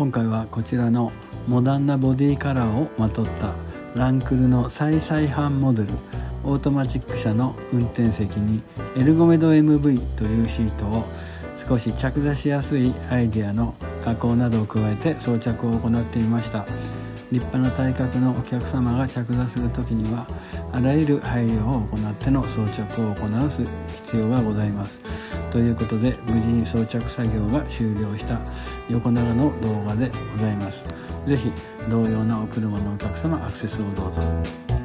今回はこちらのモダンなボディカラーをまとったランクルの再々販モデルオートマチック車の運転席にエルゴメド MV というシートを少し着座しやすいアイデアの加工などを加えて装着を行っていました。立派な体格のお客様が着座する時にはあらゆる配慮を行っての装着を行う必要がございます。ということで無事に装着作業が終了した横長の動画でございます是非同様なお車のお客様アクセスをどうぞ。